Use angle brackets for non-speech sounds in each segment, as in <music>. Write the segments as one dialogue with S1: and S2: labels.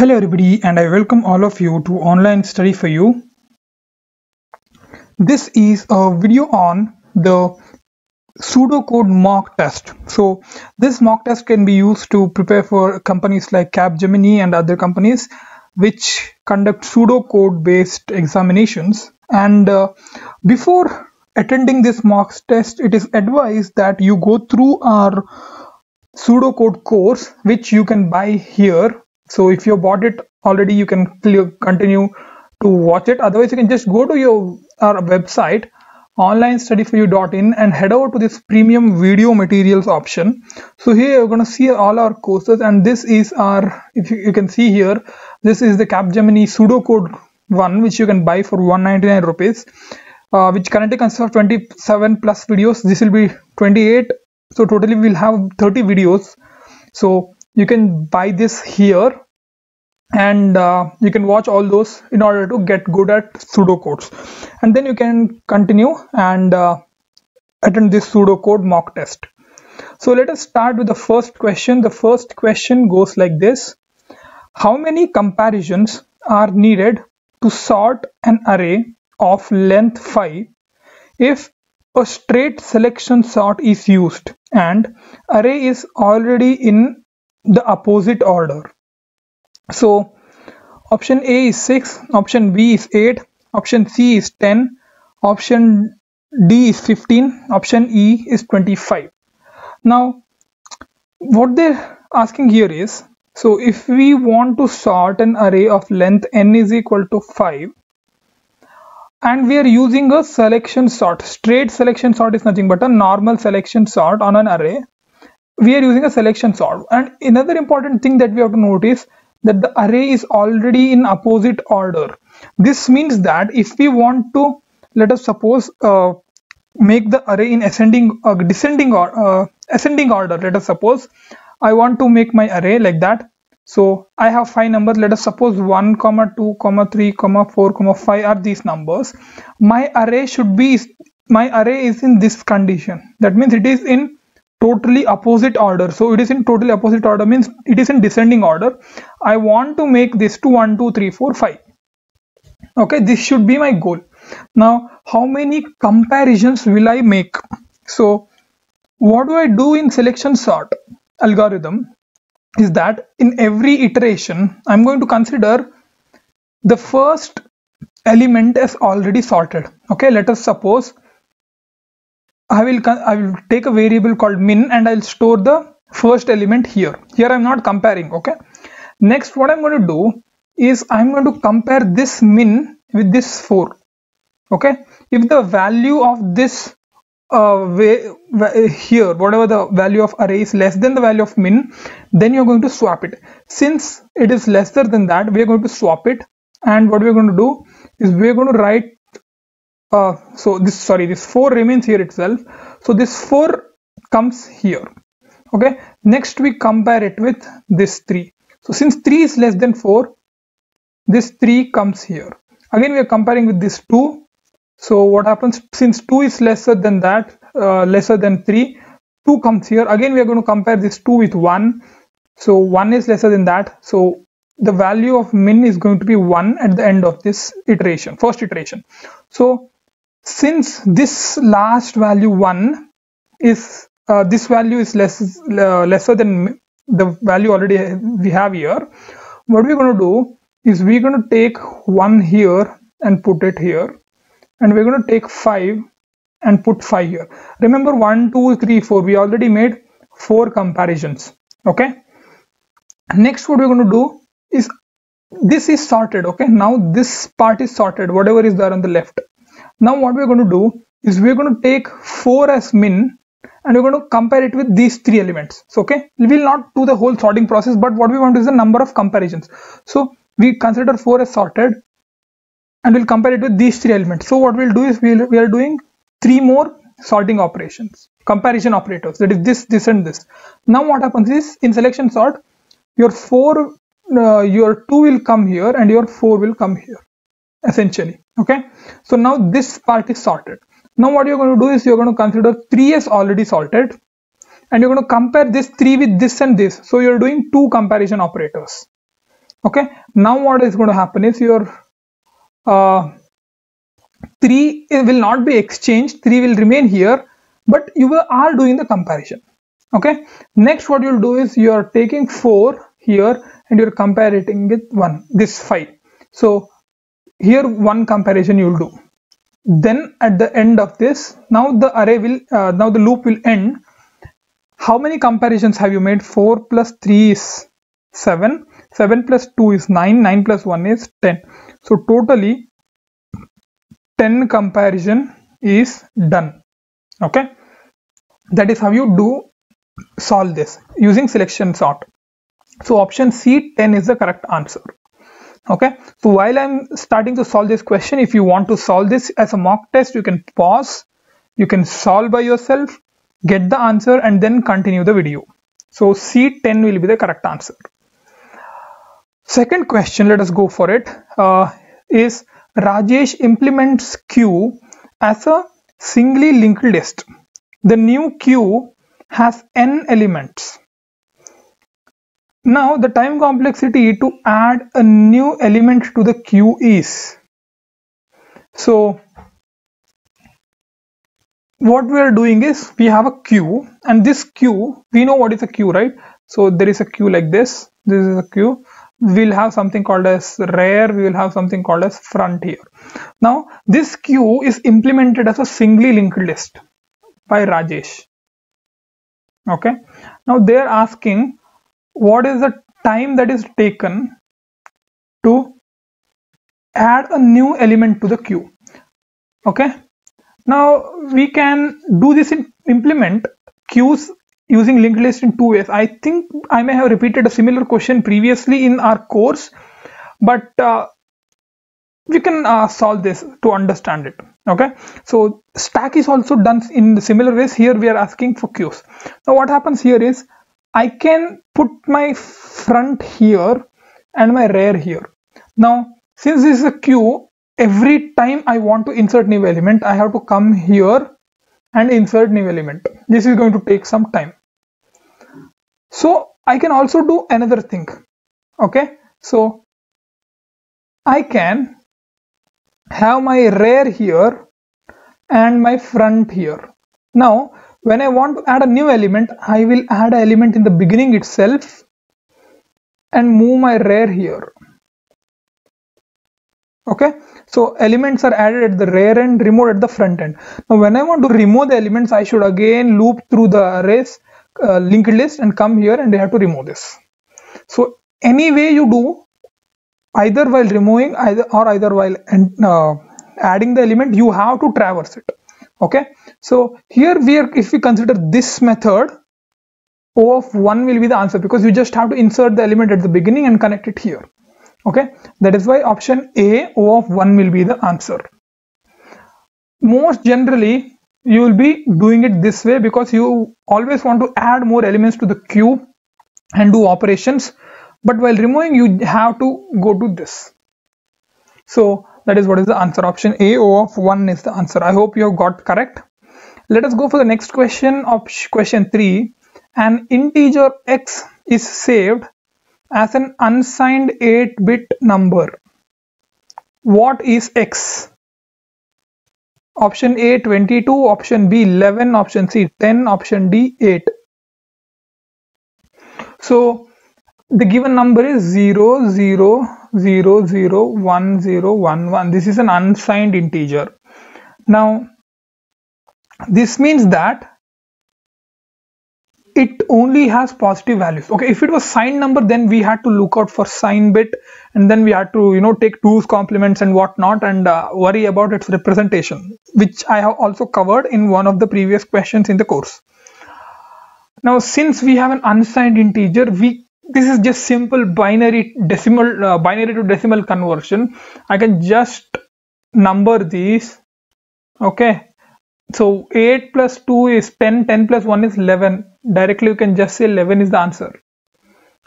S1: Hello everybody and I welcome all of you to online study for you. This is a video on the pseudocode mock test. So this mock test can be used to prepare for companies like Capgemini and other companies which conduct pseudocode based examinations and uh, before attending this mock test it is advised that you go through our pseudocode course which you can buy here so if you bought it already you can continue to watch it. Otherwise you can just go to your our website onlinestudy4u.in and head over to this premium video materials option. So here you're going to see all our courses and this is our if you, you can see here this is the capgemini pseudocode one which you can buy for 199 rupees uh, which currently consists of 27 plus videos. This will be 28 so totally we'll have 30 videos. So you can buy this here and uh, you can watch all those in order to get good at pseudocodes and then you can continue and uh, attend this pseudocode mock test. So let us start with the first question. The first question goes like this. How many comparisons are needed to sort an array of length 5 if a straight selection sort is used and array is already in the opposite order so option A is 6, option B is 8, option C is 10, option D is 15, option E is 25. Now what they're asking here is, so if we want to sort an array of length n is equal to 5 and we are using a selection sort, straight selection sort is nothing but a normal selection sort on an array we are using a selection sort and another important thing that we have to notice that the array is already in opposite order. This means that if we want to let us suppose uh, make the array in ascending uh, descending or uh, ascending order. Let us suppose i want to make my array like that. So i have five numbers. Let us suppose 1 comma 2 comma 3 comma 4 comma 5 are these numbers. My array should be my array is in this condition. That means it is in totally opposite order. So it is in totally opposite order means it is in descending order. I want to make this to 1 2 3 4 5 okay this should be my goal. Now how many comparisons will i make? So what do i do in selection sort algorithm is that in every iteration i'm going to consider the first element as already sorted. Okay let us suppose I will I will take a variable called min and I'll store the first element here. Here I'm not comparing. Okay. Next, what I'm going to do is I'm going to compare this min with this 4. Okay. If the value of this uh, way, here, whatever the value of array is less than the value of min, then you're going to swap it. Since it is lesser than that, we're going to swap it. And what we're going to do is we're going to write uh, so this sorry this 4 remains here itself. So this 4 comes here. Okay? Next we compare it with this 3 so since 3 is less than 4 this 3 comes here. Again we are comparing with this 2 so what happens? Since 2 is lesser than that uh, lesser than 3 2 comes here. Again we are going to compare this 2 with 1 so 1 is lesser than that. So the value of min is going to be 1 at the end of this iteration first iteration. So since this last value 1 is uh, this value is less uh, lesser than the value already we have here what we're going to do is we're going to take 1 here and put it here. And we're going to take 5 and put 5 here. Remember 1 2 3 4 we already made four comparisons okay? Next what we're going to do is this is sorted okay? Now this part is sorted whatever is there on the left now what we're going to do is we're going to take 4 as min and we're going to compare it with these three elements so okay? We will not do the whole sorting process but what we want is the number of comparisons. So we consider 4 as sorted and we'll compare it with these three elements. So what we'll do is we'll, we are doing three more sorting operations comparison operators that is this this and this. Now what happens is in selection sort your 4 uh, your 2 will come here and your 4 will come here essentially okay? So now this part is sorted. Now what you're going to do is you're going to consider 3 as already sorted and you're going to compare this 3 with this and this. So you're doing two comparison operators okay? Now what is going to happen is your uh, 3 will not be exchanged 3 will remain here but you are doing the comparison okay? Next what you'll do is you are taking 4 here and you're comparing it with 1 this 5 so here one comparison you'll do. Then at the end of this now the array will uh, now the loop will end. How many comparisons have you made? 4 plus 3 is 7 7 plus 2 is 9 9 plus 1 is 10 so totally 10 comparison is done. Okay? That is how you do solve this using selection sort. So option c 10 is the correct answer okay? So while i'm starting to solve this question if you want to solve this as a mock test you can pause you can solve by yourself get the answer and then continue the video. So c10 will be the correct answer. Second question let us go for it uh, is rajesh implements queue as a singly linked list. The new queue has n elements now the time complexity to add a new element to the queue is. So what we are doing is we have a queue and this queue we know what is a queue right? So there is a queue like this. This is a queue. We'll have something called as rear. We will have something called as front here. Now this queue is implemented as a singly linked list by rajesh. Okay? Now they're asking what is the time that is taken to add a new element to the queue? Okay. Now we can do this in implement queues using linked list in two ways. I think i may have repeated a similar question previously in our course but uh, we can uh, solve this to understand it. Okay. So stack is also done in similar ways. Here we are asking for queues. Now what happens here is I can put my front here and my rear here. Now, since this is a queue, every time I want to insert new element, I have to come here and insert new element. This is going to take some time. So I can also do another thing. Okay, so I can have my rear here and my front here. Now when I want to add a new element, I will add an element in the beginning itself and move my rear here. Okay, so elements are added at the rear end, removed at the front end. Now, when I want to remove the elements, I should again loop through the arrays uh, linked list and come here and I have to remove this. So, any way you do, either while removing either or either while uh, adding the element, you have to traverse it okay? So here we are if we consider this method o of 1 will be the answer because you just have to insert the element at the beginning and connect it here. Okay? That is why option a o of 1 will be the answer. Most generally you will be doing it this way because you always want to add more elements to the queue and do operations. But while removing you have to go to this. So that is what is the answer. Option a o of 1 is the answer. I hope you have got correct. Let us go for the next question of question 3 an integer x is saved as an unsigned 8 bit number. What is x? Option a 22 option b 11 option c 10 option d 8 so the given number is 0 0 0 0 1 0 1 1 this is an unsigned integer. Now this means that it only has positive values. Okay if it was signed number then we had to look out for sign bit and then we had to you know take two's complements and whatnot and uh, worry about its representation which i have also covered in one of the previous questions in the course. Now since we have an unsigned integer we this is just simple binary decimal uh, binary to decimal conversion. I can just number these. Okay. So 8 plus 2 is 10 10 plus 1 is 11 directly you can just say 11 is the answer.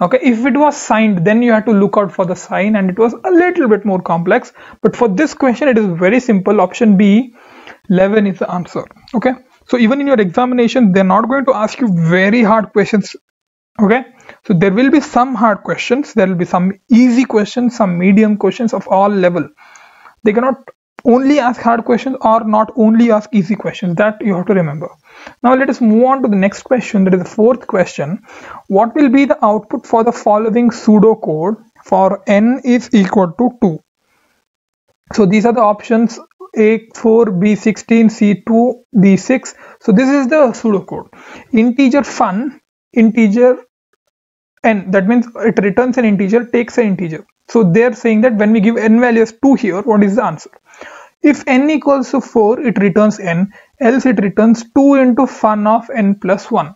S1: Okay. If it was signed then you have to look out for the sign and it was a little bit more complex. But for this question it is very simple. Option b 11 is the answer. Okay. So even in your examination they're not going to ask you very hard questions. Okay so there will be some hard questions there will be some easy questions some medium questions of all level. They cannot only ask hard questions or not only ask easy questions that you have to remember. Now let us move on to the next question that is the fourth question. What will be the output for the following pseudocode for n is equal to 2 so these are the options a4 b16 c2 d6 so this is the pseudocode. Integer fun integer n that means it returns an integer takes an integer. So they're saying that when we give n value as 2 here what is the answer? If n equals to 4 it returns n. Else it returns 2 into fun of n plus 1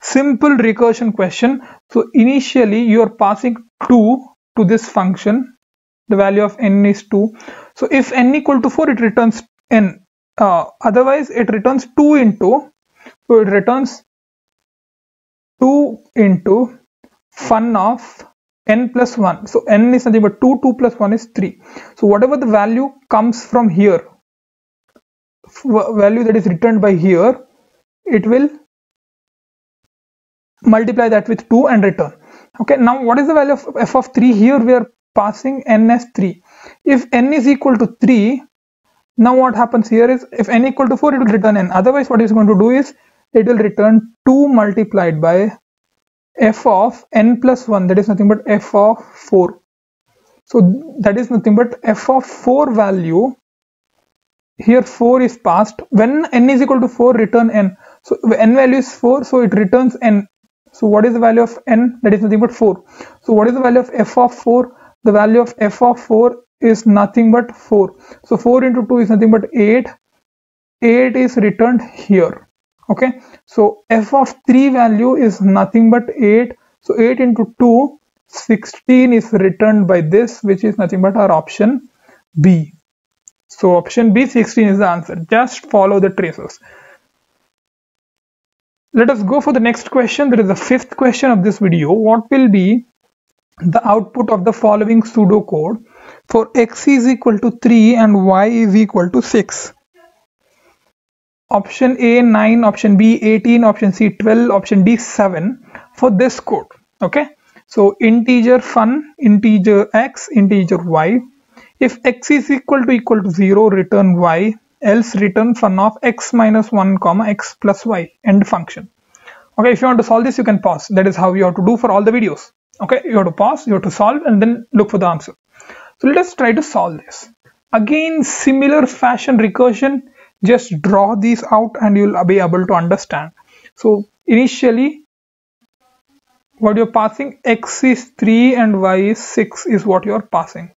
S1: simple recursion question. So initially you are passing 2 to this function. The value of n is 2 so if n equal to 4 it returns n. Uh, otherwise it returns 2 into so it returns 2 into fun of n plus 1 so n is nothing but 2 2 plus 1 is 3 so whatever the value comes from here value that is returned by here it will multiply that with 2 and return. Okay now what is the value of f of 3 here we are passing n as 3 if n is equal to 3 now what happens here is if n equal to 4 it will return n. Otherwise what it's going to do is it will return 2 multiplied by f of n plus 1 that is nothing but f of 4 so that is nothing but f of 4 value. Here 4 is passed. When n is equal to 4 return n. So n value is 4 so it returns n. So what is the value of n? That is nothing but 4 so what is the value of f of 4 the value of f of 4 is nothing but 4 so 4 into 2 is nothing but 8 8 is returned here okay? So f of 3 value is nothing but 8 so 8 into 2 16 is returned by this which is nothing but our option b. So option b 16 is the answer. Just follow the traces. Let us go for the next question. There is the fifth question of this video. What will be the output of the following pseudocode for x is equal to 3 and y is equal to 6. Option A 9, option B 18, option C 12, option D 7 for this code. Okay. So integer fun, integer x, integer y. If x is equal to equal to 0, return y, else return fun of x minus 1 comma x plus y end function. Okay, if you want to solve this, you can pause. That is how you have to do for all the videos okay you have to pause you have to solve and then look for the answer so let us try to solve this again similar fashion recursion just draw these out and you'll be able to understand. So initially what you're passing x is 3 and y is 6 is what you're passing.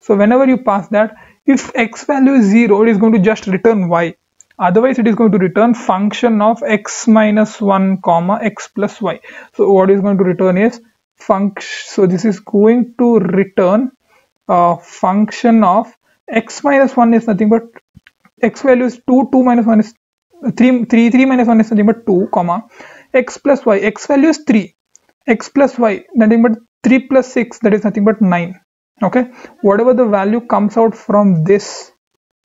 S1: So whenever you pass that if x value is 0 it is going to just return y. Otherwise it is going to return function of x minus 1 comma x plus y. So what is going to return is function so this is going to return a function of x minus 1 is nothing but x value is 2 2 minus 1 is 3 3 3 minus 1 is nothing but 2 comma. x plus y x value is 3 x plus y nothing but 3 plus 6 that is nothing but 9 okay? Whatever the value comes out from this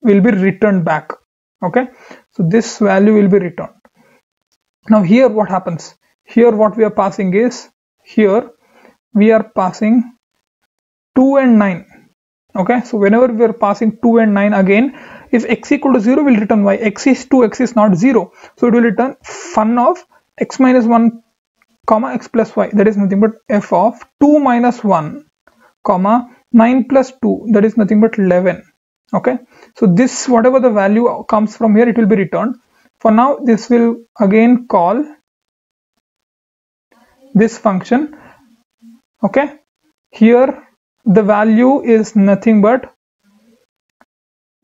S1: will be returned back. Okay? So this value will be returned. Now here what happens? Here what we are passing is here we are passing 2 and 9 okay? So whenever we are passing 2 and 9 again if x equal to 0 will return y. X is 2 x is not 0 so it will return fun of x minus 1 comma x plus y. That is nothing but f of 2 minus 1 comma 9 plus 2 that is nothing but 11 okay? So this whatever the value comes from here it will be returned. For now this will again call this function. Okay? Here the value is nothing but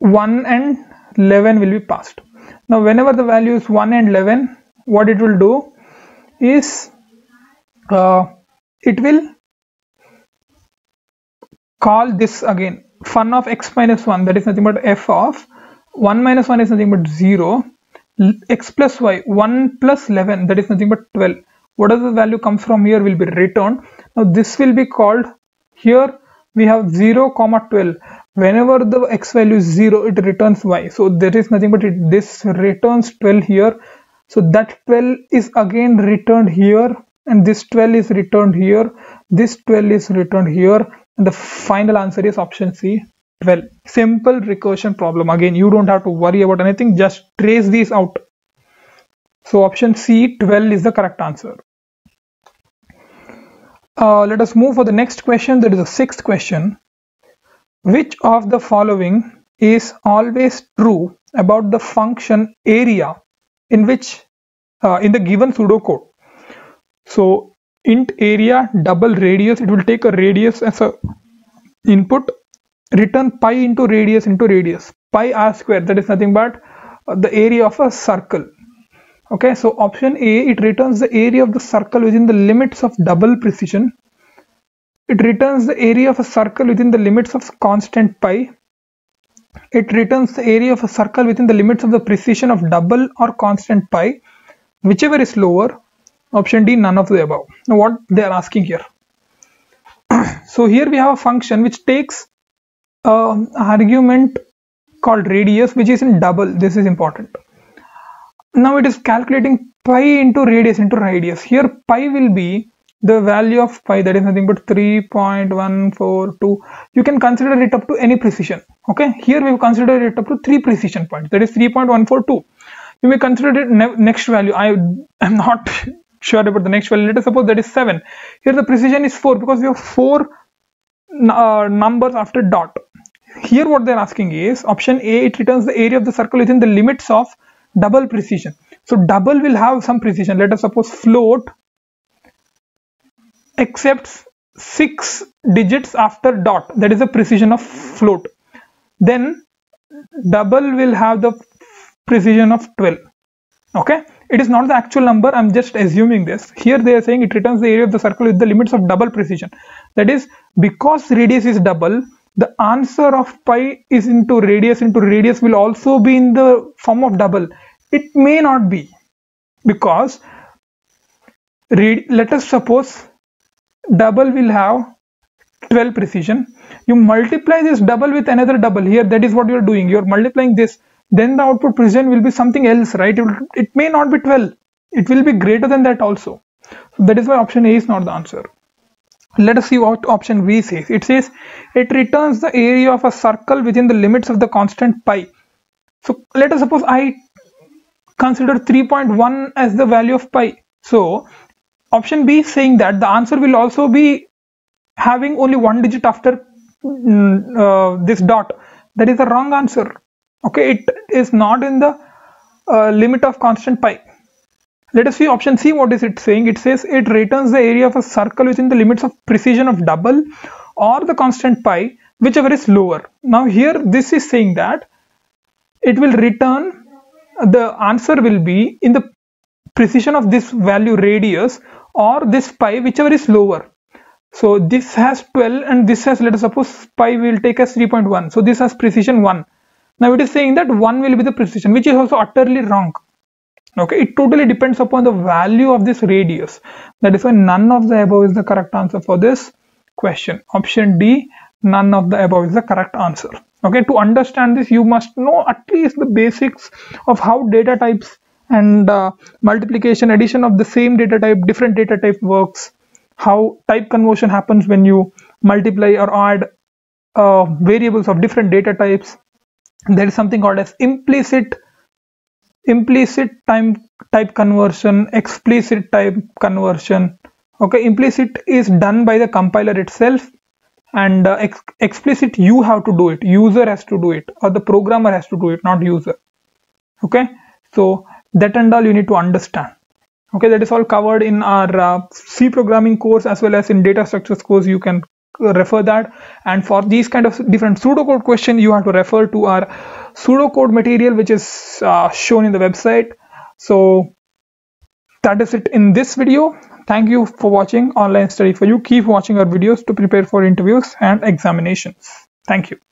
S1: 1 and 11 will be passed. Now whenever the value is 1 and 11 what it will do is uh, it will call this again. Fun of x minus 1 that is nothing but f of 1 minus 1 is nothing but 0 x plus y 1 plus 11 that is nothing but 12 whatever the value comes from here will be returned. Now this will be called here we have 0 comma 12 whenever the x value is 0 it returns y. So there is nothing but it, this returns 12 here. So that 12 is again returned here and this 12 is returned here. This 12 is returned here. And the final answer is option c 12 simple recursion problem. Again you don't have to worry about anything. Just trace these out. So option c 12 is the correct answer uh, let us move for the next question. That is the sixth question. Which of the following is always true about the function area in which uh, in the given pseudocode? So int area double radius it will take a radius as a input return pi into radius into radius. Pi r square that is nothing but the area of a circle okay so option a it returns the area of the circle within the limits of double precision. It returns the area of a circle within the limits of constant pi. It returns the area of a circle within the limits of the precision of double or constant pi. Whichever is lower option d none of the above. Now what they are asking here? <clears throat> So here we have a function which takes uh, argument called radius which is in double. This is important now it is calculating pi into radius into radius. Here pi will be the value of pi that is nothing but 3.142 you can consider it up to any precision okay? Here we have considered it up to three precision points that is 3.142 you may consider it ne next value. I <laughs> am not sure about the next value. Let us suppose that is 7 here the precision is 4 because we have four uh, numbers after dot. Here what they're asking is option A it returns the area of the circle within the limits of double precision. So double will have some precision. Let us suppose float accepts six digits after dot. That is the precision of float. Then double will have the precision of 12 okay? It is not the actual number. I'm just assuming this. Here they are saying it returns the area of the circle with the limits of double precision. That is because radius is double the answer of pi is into radius into radius will also be in the form of double it may not be. Because read let us suppose double will have 12 precision. You multiply this double with another double here that is what you are doing. You are multiplying this then the output precision will be something else right? It, will, it may not be 12 it will be greater than that also. So that is why option a is not the answer. Let us see what option B says. It says it returns the area of a circle within the limits of the constant pi. So let us suppose I consider 3.1 as the value of pi. So option B saying that the answer will also be having only one digit after mm, uh, this dot. That is the wrong answer. Okay, it is not in the uh, limit of constant pi. Let us see option C. What is it saying? It says it returns the area of a circle within the limits of precision of double or the constant pi, whichever is lower. Now here this is saying that it will return the answer will be in the precision of this value radius or this pi whichever is lower. So this has 12 and this has let us suppose pi will take as 3.1. So this has precision 1. Now it is saying that 1 will be the precision which is also utterly wrong okay it totally depends upon the value of this radius that is why none of the above is the correct answer for this question option d none of the above is the correct answer. Okay to understand this you must know at least the basics of how data types and uh, multiplication addition of the same data type different data type works how type conversion happens when you multiply or add uh, variables of different data types. There is something called as implicit implicit time type conversion explicit type conversion. Okay implicit is done by the compiler itself and uh, ex explicit you have to do it. User has to do it. Or the programmer has to do it not user. Okay? So that and all you need to understand. Okay? That is all covered in our uh, c programming course as well as in data structures course. You can refer that. And for these kind of different pseudocode question you have to refer to our pseudocode material which is uh, shown in the website. So that is it in this video thank you for watching online study for you. Keep watching our videos to prepare for interviews and examinations. Thank you